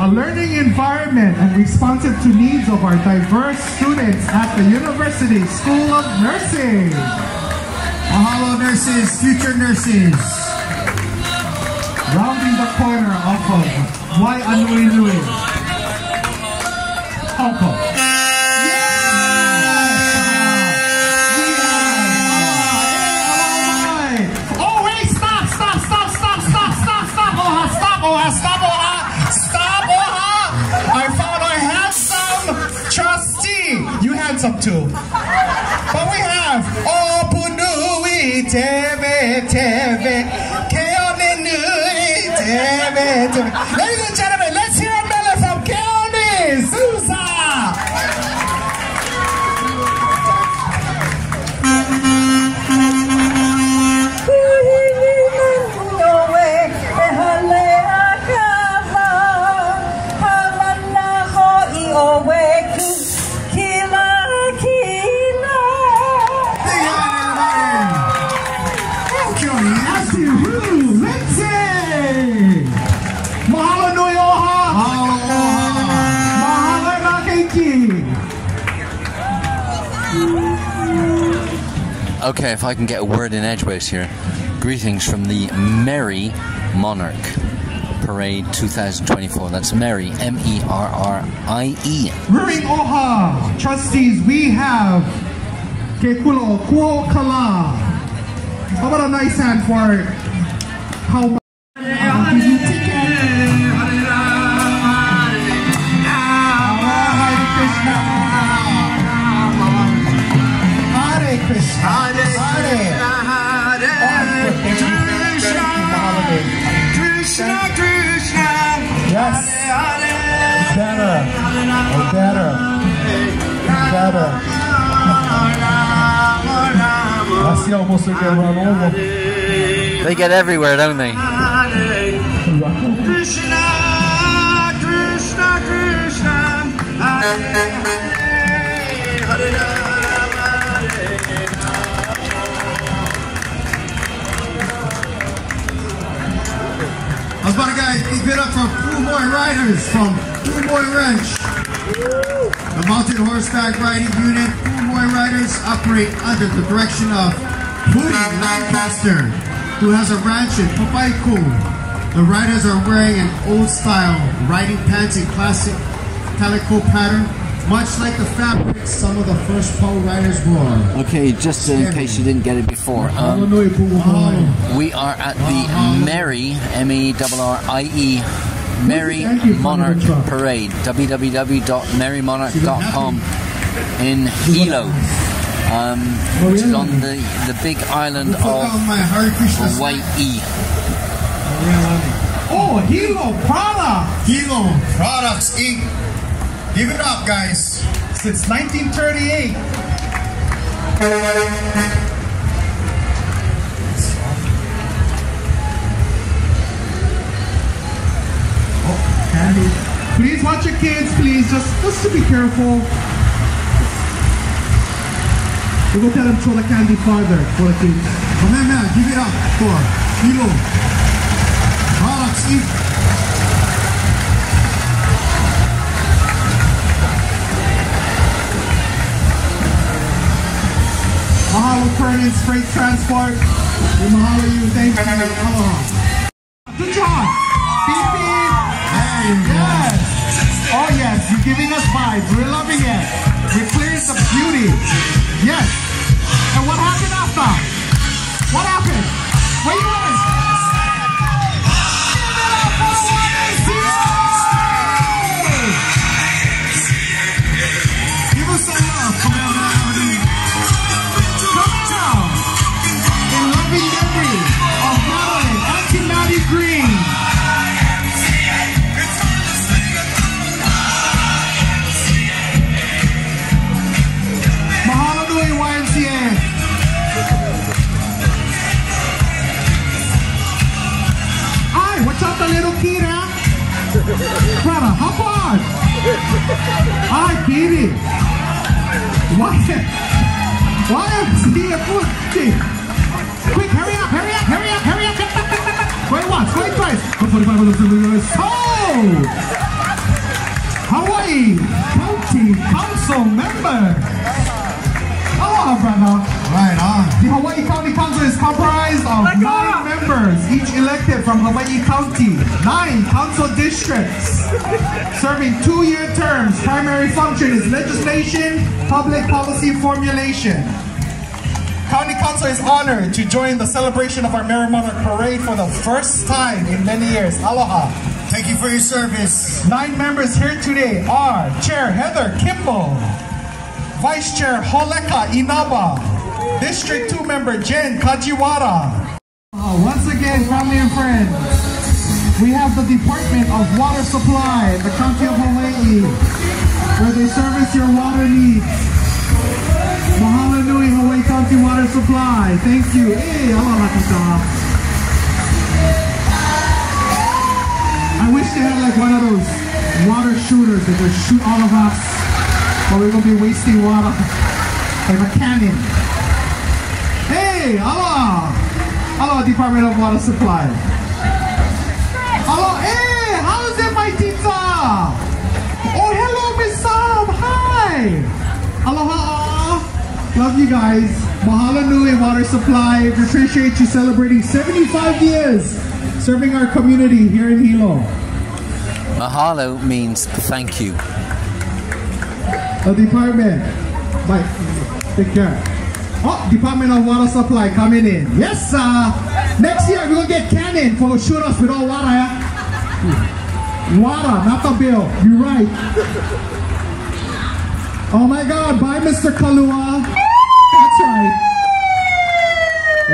a learning environment and responsive to needs of our diverse students at the University School of Nursing. Mahalo nurses, future nurses. Rounding the corner off of uh, Why Anui Nui. Hong Kong. Teve Teve. Ladies Okay, if I can get a word in edgeways here. Greetings from the Merrie Monarch Parade 2024. That's Merrie, M E R R I E. Ruring Oha, trustees, we have Kekulo Kuo Kala. How about a nice hand for how I see almost like they run over. They get everywhere, don't they? Krishna, Krishna, Krishna. Hare, Hare I was about to guys keep it up for Blue Boy Riders from Blue Boy Ranch. The mounted horseback riding unit, Boy Riders operate under the direction of Hootie Lancaster, who has a ranch in Papaikou. The riders are wearing an old style riding pants in classic calico pattern, much like the fabric some of the first Poe riders wore. Okay, just in case you didn't get it before, um, we are at the Merrie, M E R R I E, Merrie Monarch Parade, www.merriemonarch.com in Hilo, um, which is on the, the big island of on my Hare Krishna Hawaii. Oh, Hilo Prada. Hilo Products Inc. Give it up, guys. Since 1938. Please watch your kids, please. Just, just to be careful. We're gonna tell them the candy farther for the kids. Come on, man. Give it up for Hilo Products Inc. Mahalo Furnace Freight Transport. We mahalo you. Thank you. Aloha. Good job. Yes. Oh yes, you're giving us vibes. We're loving it. We're clearing some beauty. Yes. And what happened after? What happened? Where you Prada, hop on. Ay, kitty. Why? Why YMCA foot kick. Quick, hurry up, hurry up, hurry up, hurry up. Wait once, wait twice. Go 45 minutes. So, Hawaii County Council member. Aloha, brother. Right on. The Hawaii County Council is comprised of nine members, each elected from Hawaii County, nine council districts, serving two-year terms. Primary function is legislation, public policy formulation. County Council is honored to join the celebration of our Merrie Monarch Parade for the first time in many years. Aloha. Thank you for your service. Nine members here today are Chair Heather Kimball, Vice Chair Holeka Inaba, District 2 member Jen Kagiwada. Uh, once again, family and friends, we have the Department of Water Supply in the County of Hawaii, where they service your water needs. Mahalo nui Hawaii County Water Supply. Thank you. Hey. I wish they had like one of those water shooters that would shoot all of us, but we're gonna be wasting water like a cannon. Hey, aloha! Aloha, Department of Water Supply. Hello, hey, how's it, my tita? Oh, hello, Miss Sam, hi! Aloha, love you guys. Mahalo nui Water Supply. We appreciate you celebrating 75 years serving our community here in Hilo. Mahalo means thank you. The department. Bye. Take care. Oh, Department of Water Supply coming in. Yes, sir. Next year we're gonna get cannon for shoot us with all water. Yeah? Water, not the bill. You're right. Oh my God! Bye, Mr. Kalua. That's right.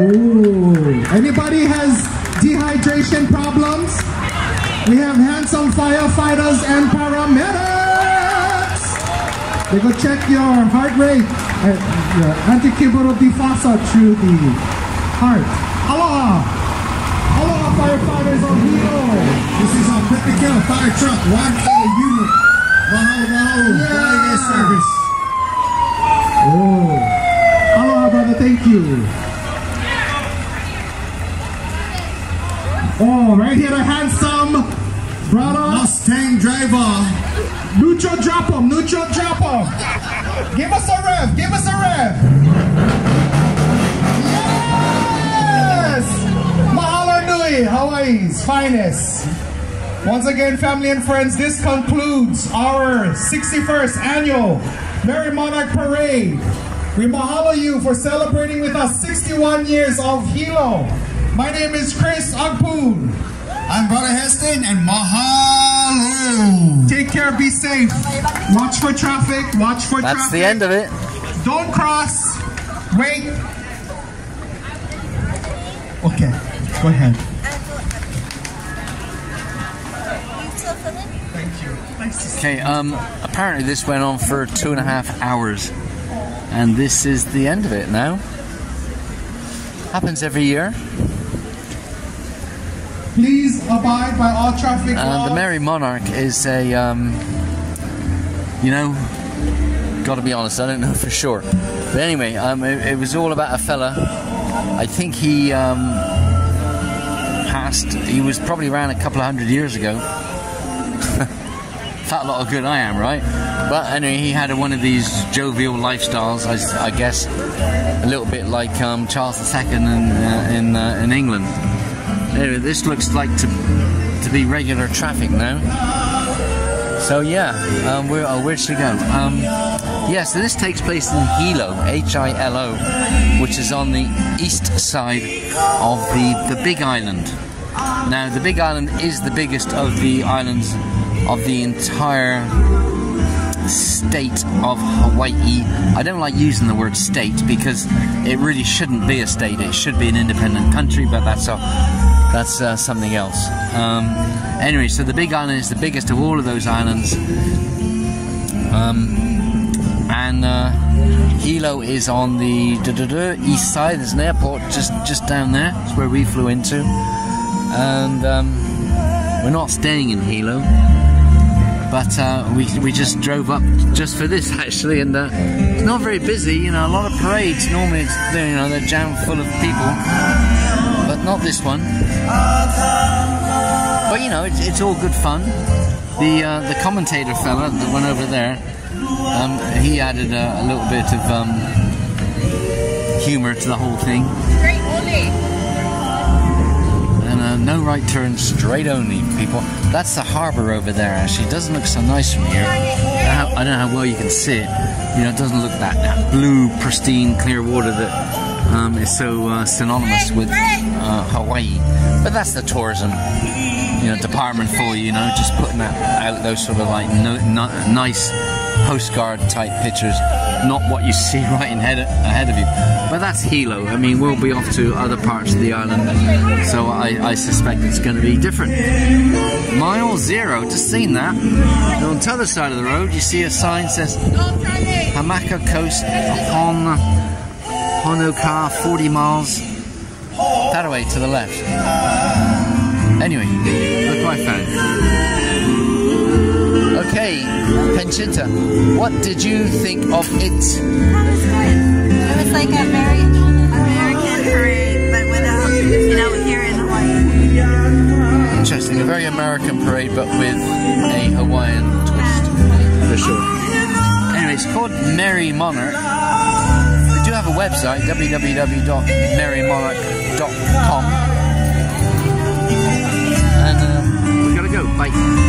Ooh. Anybody has dehydration problems? We have handsome firefighters and paramedics. They go check your heart rate, uh, your anti-kiburo defasa through the heart. Aloha! Aloha firefighters on Hilo! This is our Pepicale Fire Truck 1A unit. Mahalo, mahalo. Yeah. your service. Oh. Aloha brother, thank you. Oh, right here, the handsome brother. Mustang driver. Neutral drop him, neutral drop him. Give us a rev, give us a rev. Yes! Mahalo Nui, Hawaii's finest. Once again, family and friends, this concludes our 61st annual Merrie Monarch Parade. We mahalo you for celebrating with us 61 years of Hilo. My name is Chris Agpoon. I'm Brother Heston and mahalo. Take care, be safe. Watch for traffic, watch for That's traffic. That's the end of it. Don't cross. Wait. Okay, go ahead. Thank you. Nice to see Okay, um, apparently this went on for two and a half hours, and this is the end of it now. Happens every year. Abide by all traffic And the Merrie Monarch is a, um, you know, gotta be honest, I don't know for sure. But anyway, um, it, it was all about a fella. I think he um, passed, he was probably around a couple of hundred years ago. Fat lot of good I am, right? But anyway, he had one of these jovial lifestyles, I guess, a little bit like um, Charles II in, uh, in, uh, in England. Anyway, this looks like to to be regular traffic now. So yeah, um, where oh, where should we go? Um, yeah, so this takes place in Hilo, H-I-L-O, which is on the east side of the the Big Island. Now, the Big Island is the biggest of the islands of the entire state of Hawaii. I don't like using the word state because it really shouldn't be a state. It should be an independent country, but that's a, that's uh, something else. Um, anyway, so the Big Island is the biggest of all of those islands. Um, and uh, Hilo is on the da-da-da, east side. There's an airport just just down there. It's where we flew into, and um, we're not staying in Hilo but uh, we, we just drove up just for this actually and uh, it's not very busy you know a lot of parades normally it's you know they're jam full of people not this one but you know it's, it's all good fun The uh, the commentator fella that went over there, um, he added a, a little bit of um, humour to the whole thing. Straight only. And uh, no right turn, straight only, people. That's the harbour over there. Actually, it doesn't look so nice from here. I don't, know how, I don't know how well you can see it. You know, it doesn't look that, that blue, pristine, clear water that um, is so uh, synonymous with But that's the tourism, you know, department for you. Know, just putting that out those sort of like no, no, nice postcard type pictures, not what you see right in head, ahead of you. But that's Hilo. I mean, we'll be off to other parts of the island, so I, I suspect it's going to be different. Mile zero, just seen that. And on the other side of the road, you see a sign says Hamakua Coast, Hon, Honokaa, 40 miles that way to the left. Anyway, look what I found. Okay, Pencinta, what did you think of it? That was good. It was like a very American parade, but without, you know, here in Hawaii. Interesting, a very American parade, but with a Hawaiian twist, for sure. Anyway, it's called Merrie Monarch. Website, www.merriemonarch.com. And um, we gotta go. Bye.